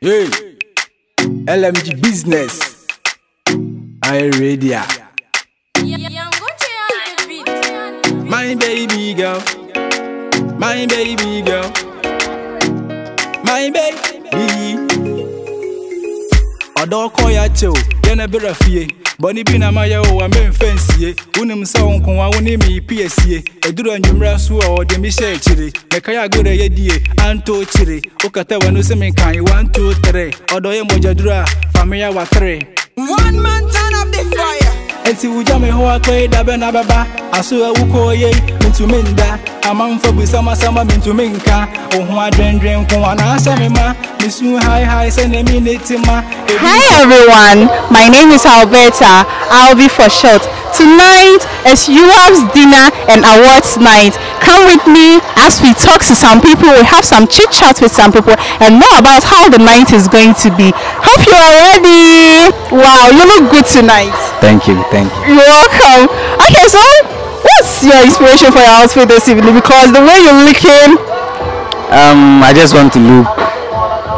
Hey, LMG business. I ready. My baby girl, my baby girl, my baby. ada ọkọ ya che ya na ebere fie bọni bi na amaya ụwa mee mfe nsie unu m sọ nkwụnwa wụ n'ime ipi esie eduru enyumra su ọdị mishe echiri meka ya agụrụ eye die anto chiri. Ụkata wenu simi ka anyị 1 2 3 ọdọ ya mojaduru a famiya wa 3 one man turn up the fire. Enti wụja m hụ akọ na baba asụ ewu ka oye ntumi nda amanfo busamasama mentumi nka ho adwendwen nko anaasɛ me ma mesu haehae sɛnea mi ne ti ma Hi everyone, my name is Alberta. Be for short. Tonight is UAP's dinner and awards night. Come with me as we talk to some people. We have some chit chat with some people and know about how the night is going to be. Hope you are ready. Wow, you look good tonight. Thank you, thank you. You're welcome. Okay, so what's your inspiration for your outfit this evening? Because the way you're looking, Um, I just want to look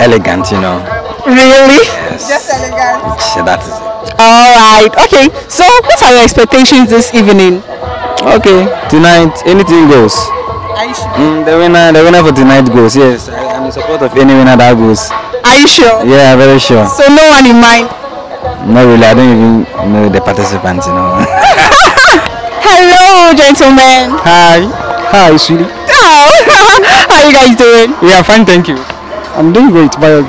elegant, you know. really. Just elegant. Shit, That is it. All right. Okay. So, what are your expectations this evening? Okay, tonight anything goes. Are you sure? Mm, the winner, the winner for tonight goes. Yes, I, I'm in support of any winner that goes. Are you sure? Yeah, very sure. So no one in mind. Not really. I don't even know the participants, you know. Hello, gentlemen. Hi, hi, sweetie. Oh, how are you guys doing? Yeah, fine, thank you. I'm doing great. Bye.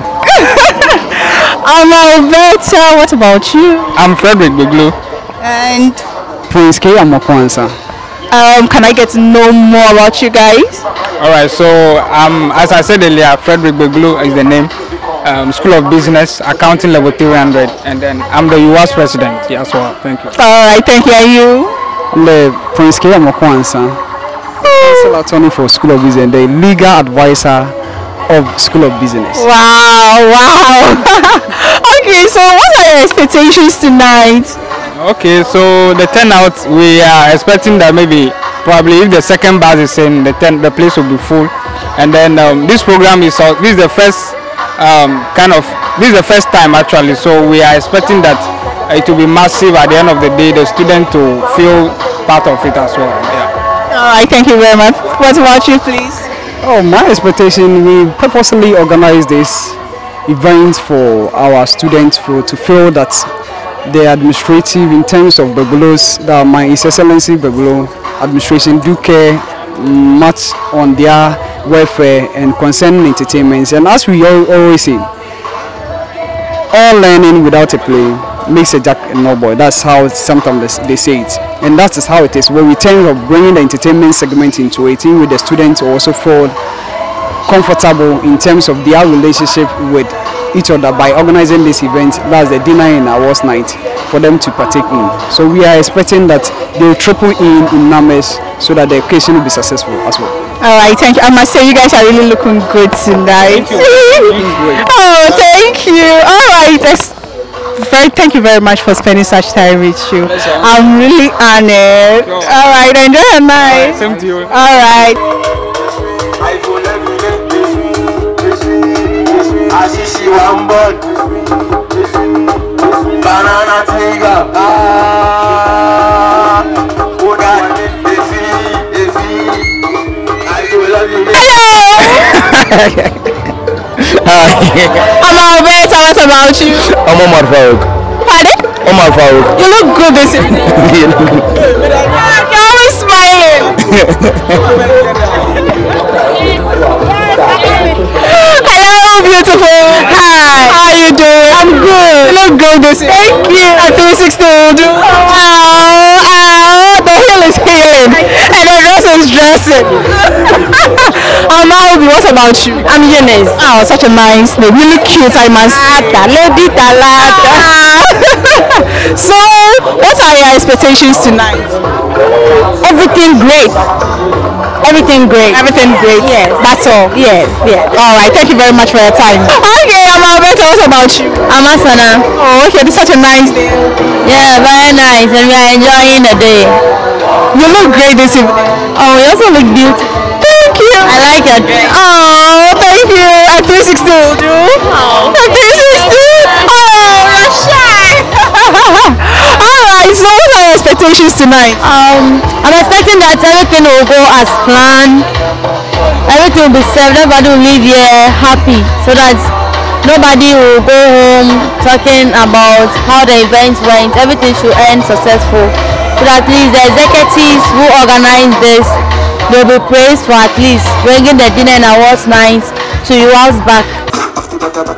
I'm Alberta. What about you? I'm Frederick Beglu. And Prince K. Amakwansa. um, can I get to know more about you guys? All right, so um, as I said earlier, Frederick Beglu is the name. Um, School of Business, Accounting Level 300, and then I'm the US president. Yeah, well. thank you. All right. Thank you. Are you? The Prince K. Amakwansa, Council attorney for School of Business, the legal advisor of School of Business. Wow. Wow. okay. So, what are your expectations tonight? Okay, so the turnout, we are expecting that maybe probably if the second bus is in, the ten, the place will be full. And then um, this program is uh, this is the first um, kind of this is the first time actually. So we are expecting that it will be massive at the end of the day. The student to feel part of it as well. Yeah. All right. Thank you very much. What about you, please? Oh, my expectation, we purposely organize this event for our students for, to feel that the administrative in terms of Begulos, that my His Excellency Begulo administration do care much on their welfare and concerning entertainments. And as we al- always say, all learning without a play makes a jack and no boy. That's how sometimes they they say it. And that is how it is. When we think of bringing the entertainment segment into it, in with the students also feel comfortable in terms of their relationship with each other by organizing this event. That's the dinner and awards night for them to partake in. So we are expecting that they will triple in in numbers so that the occasion will be successful as well. All right, thank you. I must say, you guys are really looking good tonight. oh, thank you. All right, that's very. Thank you very much for spending such time with you. I'm really honored. All right, enjoy your night. Same to you. All right. Ashishi one bud Banana tiger Ah Oda Ezi Ezi I I'm. What about you? I'm Omar Farouk. Pardon? Omar Farouk. You look good this evening. You're always smiling. Hello, beautiful. Hi. How are you doing? I'm good. You look good this evening. Thank you. At 360 will do. Oh, oh, the heel is healing. And the dress is dressing. Albi. What about you? I'm Eunice. Oh, such a nice name. You look cute, I must say. Lady Talata. so, what are your expectations tonight? Everything great. Everything great. Everything great. Yes. That's all. Yes. Yes. All right. Thank you very much for your time. Okay, I'm Alberta. What about you? I'm Asana. Oh, okay. This is such a nice day. Yeah, very nice. And we are enjoying the day. You look great this evening. Oh, you also look beautiful. Thank you. I like your dress. Oh, thank you. At 360 will do. Oh. At 360. Oh, Rashad. Alright, so what are your expectations tonight? Um, I'm expecting that everything will go as planned. Everything will be served. Everybody will leave here happy. So that nobody will go home talking about how the event went. Everything should end successful. So at least the executives who organize this, they'll be praised for at least bringing the dinner and awards night to you house back. Batata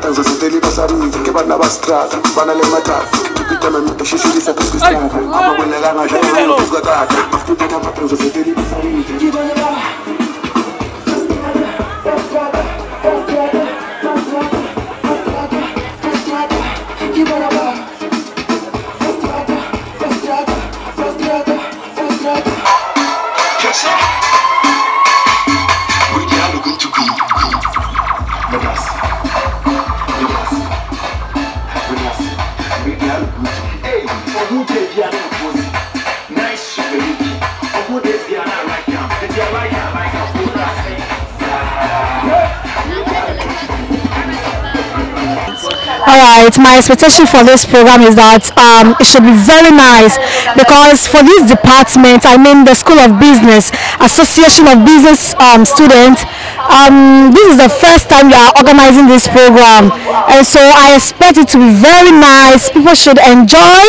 ba Alright, my expectation for this program is that um, it should be very nice because for this department, I mean the School of Business, Association of Business um, Students, um, this is the first time we are organizing this program and so I expect it to be very nice. People should enjoy.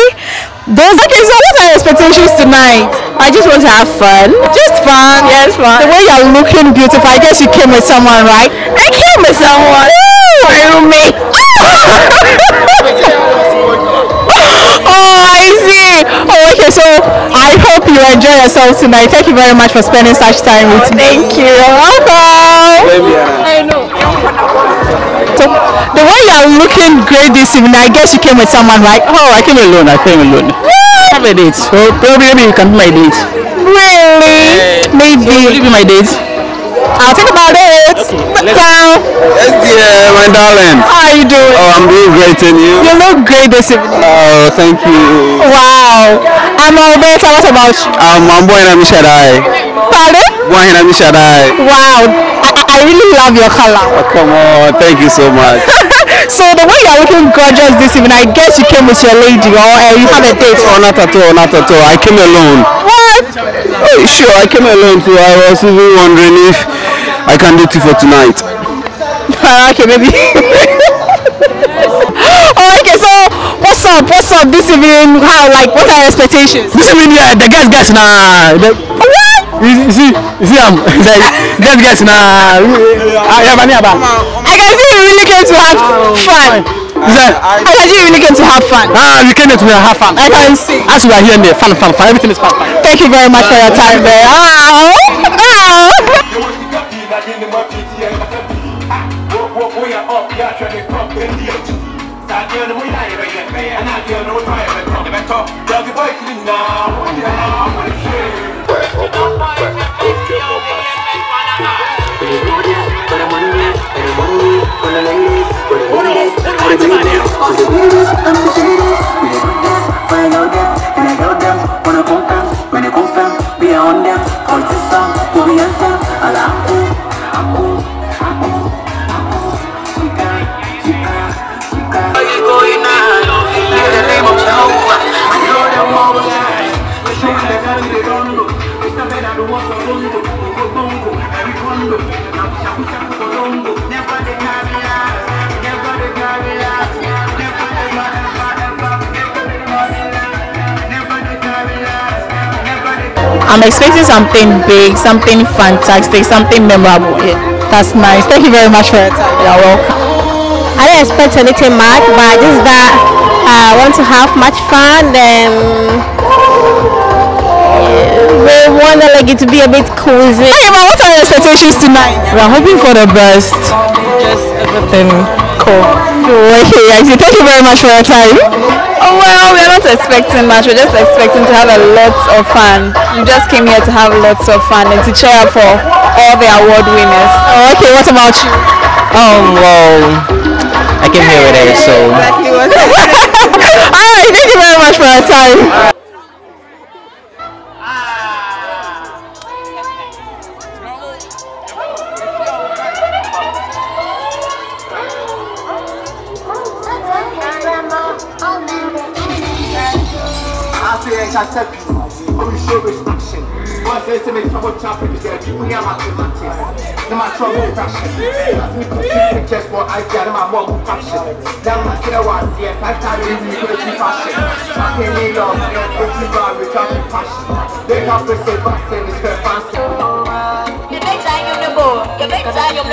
Those okay, so what are your expectations tonight? I just want to have fun. Just fun? Yes, fun. The way you're looking beautiful, I guess you came with someone, right? I came with someone. My roommate. Oh, I see. Oh, okay. So I hope you enjoy yourself tonight. Thank you very much for spending such time with me. Thank you. Welcome. I know. So the way you're looking great this evening, I guess you came with someone, right? Oh, I came alone. I came alone. I have a date. So probably maybe you can be my date. Really? Maybe. Will you be my date? I'll think about it. Ciao. Yes, dear, my darling. How are you doing? Oh, I'm doing great, and you? You look great this evening. Oh, thank you. Wow. I'm Alberta. What about you? Um, I'm boy Nami Shaddai. Pardon? Boy Nami Shaddai. Wow. I, I- I really love your color. Oh, come on, thank you so much. so the way you're looking gorgeous this evening, I guess you came with your lady or uh, you had a date. Oh, not at all, not at all. I came alone. What? Oh, sure, I came alone too. I was even wondering if I can date you for tonight. okay, maybe. oh, okay, so what's up? What's up this evening? How, like, what are your expectations? This evening, yeah, the guys, guys, nah. The, What? you, see, you see, I'm like, guys, guys, nah. Ah, yeah, man, yeah, man. I can see you really came to have fun. Is that? I can see you really came to have fun. Ah, we came here to have fun. I can see. As we are here, there, fun, fun, fun. Everything is fun, fun. Thank you very much for your time there. Oh, oh. kini up, piti ya kasa pi ha wo wo wo ya up ya hwɛ ne cup ɛdi akyi saa deɛ no mo yɛ ayɛ bɛyɛ ana deɛ no time wotɔ ayɛ bɛtɔ ɛbɛtɔ dɔgi boy kiri nyinaa I'm expecting something big, something fantastic, something memorable. Yeah. That's nice. Thank you very much for your time. You're welcome. I don't expect anything much, but just that I want to have much fun. Then we want the like it to be a bit cozy. Hey, ma, what are your expectations tonight? We're hoping for the best. Just everything cool. Okay, I see. Thank you very much for your time. Oh well, we're not expecting much. We're just expecting to have a lot of fun. We just came here to have lots of fun and to cheer up for all the award winners. Oh, okay, what about you? Um, well, I came here with it, so. Exactly Alright, thank you very much for your time. I say, I accept you. but we show restriction. One says to make trouble chopping together, people hear my mathematics. Then my trouble fashion. Pictures for I got my mom fashion. Then my kid was here, five times in the crazy fashion. I can't lay off, and pretty bar with chopping fashion. They have to say fashion is her fancy. You bet I am the boy. You bet I am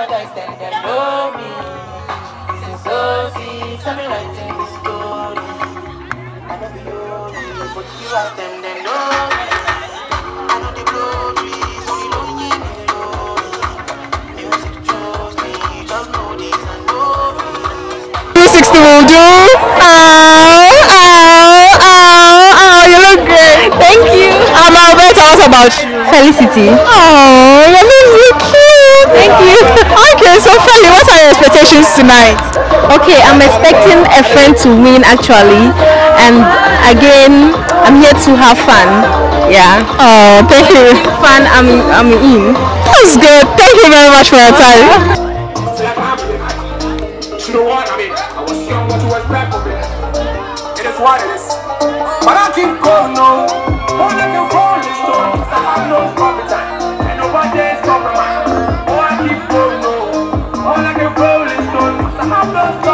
Come on, guys, stand and know me. Since so see, something like in the story. I know the only, but you ask them, they know me. I know the glories, only lonely me lonely. Music chose me, just know this and know me. 360 will do. Oh, oh, oh, oh, you look great. Thank you. I'm Alberta. What about you? Felicity. Oh, so Feli, what are your expectations tonight? Okay, I'm expecting a friend to win actually, and again, I'm here to have fun. Yeah. Oh, thank you. Fun, I'm I'm in. That's good. Thank you very much for your time. You know what? I mean, I was young, what you expect of? It is what it is. But I keep going on. Stone. I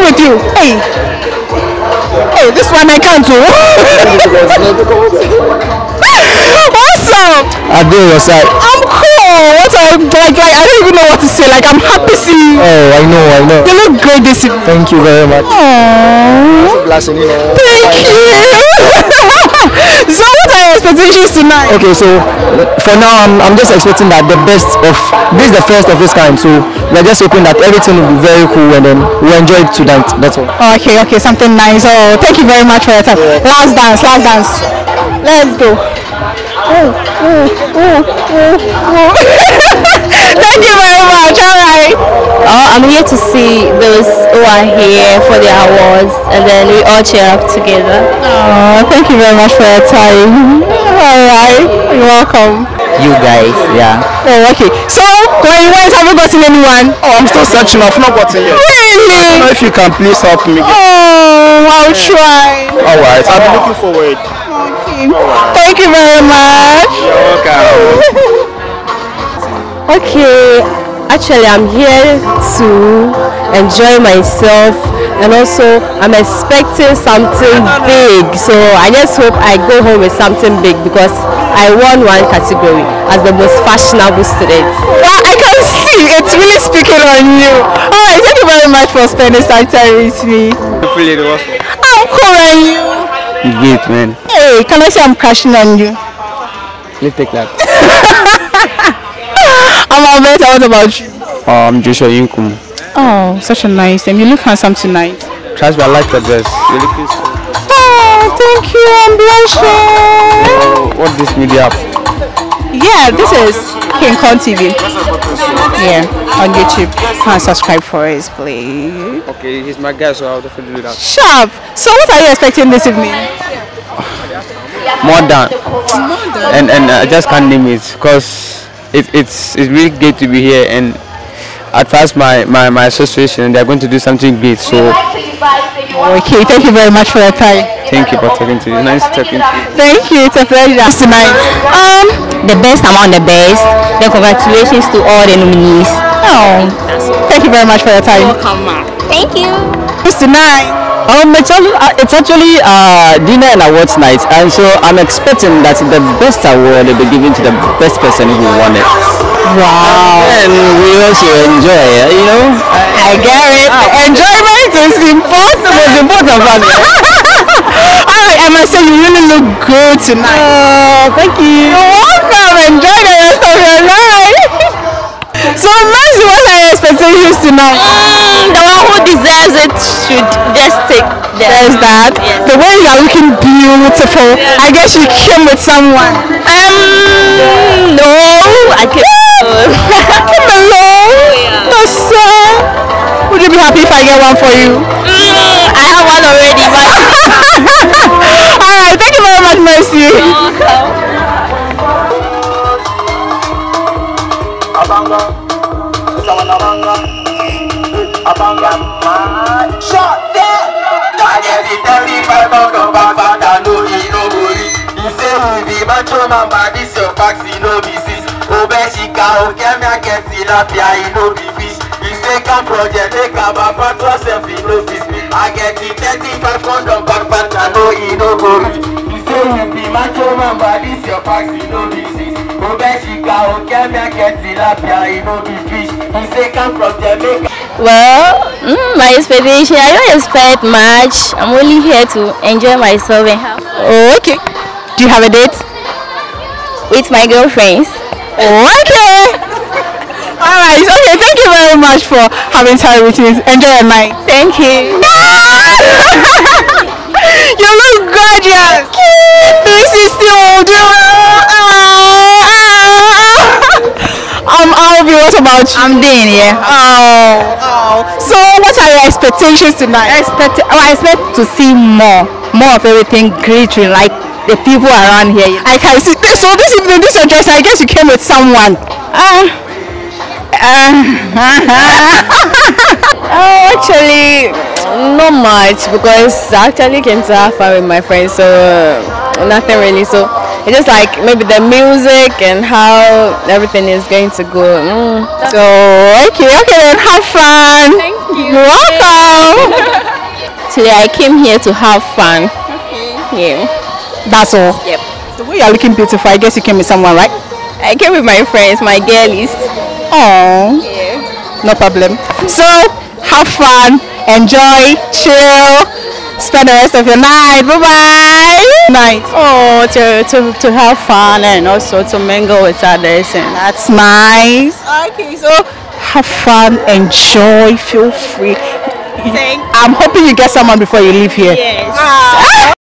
Dancing with you. Hey. Hey, this one I can't do. What's up? I do your side. I'm cool. What I like, like I don't even know what to say. Like I'm happy seeing you. Oh, I know, I know. You look great this evening. Thank you very much. Aww. Blessing, you know. Thank you. so what are your expectations tonight? Okay, so for now, I'm, I'm just expecting that the best of this is the first of this kind. So we're just hoping that everything will be very cool and then we enjoy it tonight. That's all. Okay, okay, something nice. Oh, thank you very much for your time. Last dance, last dance. Let's go. Oh, oh, oh, oh, oh. thank you very much. All right. Oh, I'm here to see those who are here for the awards, and then we all cheer up together. Oh, thank you very much for your time. All right, you're welcome. You guys, yeah. Oh, okay. So, when you went, have you gotten anyone? Oh, I'm still searching. I've not gotten yet. Really? I don't know if you can please help me. Oh, I'll try. All right, I'll be looking forward. Okay. Thank you very much. You're welcome. Okay, actually, I'm here to enjoy myself, and also I'm expecting something big. So I just hope I go home with something big because I won one category as the most fashionable student. Well, I can see it's really speaking on you. All right, thank you very much for spending some time with me. Hopefully it was. I'm cool on you. Great, man. Hey, can I say I'm crashing on you? Let's take that. I'm Alberta. What about you? Um, Joshua Inkum. Oh, such a nice name. You look handsome tonight. Trust me, I like your dress. You're looking so. Oh, thank you. I'm blushing. Oh, what this media? Yeah, this is King Con TV. Yeah, on YouTube. Can subscribe for us, please. Okay, he's my guy, so I'll definitely do that. Sharp. So, what are you expecting this evening? More than. And and I just can't name it because it, it's it's really great to be here and at first my, my, my association they're going to do something great so Okay, thank you very much for your time. thank you for talking to you. Nice talking to you. Thank you. It's a pleasure. Tonight. Um, The best among the best. Then congratulations to all the nominees. oh, thank you very much for your time. Welcome, ma. Thank you. Who's tonight? Um, it's, all, uh, it's actually uh, dinner and awards night, and so I'm expecting that the best award will be given to the best person who won it. Wow. And we also enjoy, you know. I I get it. Enjoyment is important. Most important part. Alright, I must say you really look good tonight. Oh, thank you. You're welcome. Enjoy the rest of your night. So, Mercy, what are your expectations tonight? Mm, the one who deserves it should just take the There's that. The way you are looking beautiful. I guess you came with someone. Um, no, I can. came alone. That's sad. Would you be happy if I get one for you? Mm, I have one already, but. Sis. Obeshika, Okemia, get tilapia, he no be fish. Say come project, make papa, trust him, he no fish. I get it 35 pound of back, but I know he no. He say we be macho man, but this your taxi no be sis. Obeshika, Okemia, get tilapia, he no be fish. Project, make a Well, mm, my expectation, I don't expect much. I'm only here to enjoy myself and have fun. Oh, okay. Do you have a date? With my girlfriends. Okay. Alright, okay, thank you very much for having time with me. Enjoy your night. Thank you. you look gorgeous. 360 will do. Um, Alvi, what about you? I'm doing yeah. Oh, oh. So, what are your expectations tonight? I expect, oh, I expect to see more, more of everything glittering, like the people around here. I can see. So this evening, this address. I guess you came with someone. Uh, uh, oh, actually, not much because I actually came to have fun with my friends, so uh, nothing really. So it's just like maybe the music and how everything is going to go. Mm. So okay, okay then have fun. Thank you. You're welcome. Today I came here to have fun. Okay. Yeah. That's all. Yep. The way you're looking beautiful, I guess you came with someone, right? I came with my friends, my girlies. Oh. Yeah. No problem. So have fun, enjoy, chill, spend the rest of your night. Bye bye. Night. Oh, to, to, to have fun and also to mingle with others. And That's nice. Okay, so have fun, enjoy, feel free. Thank I'm hoping you get someone before you leave here. Yes. Ah.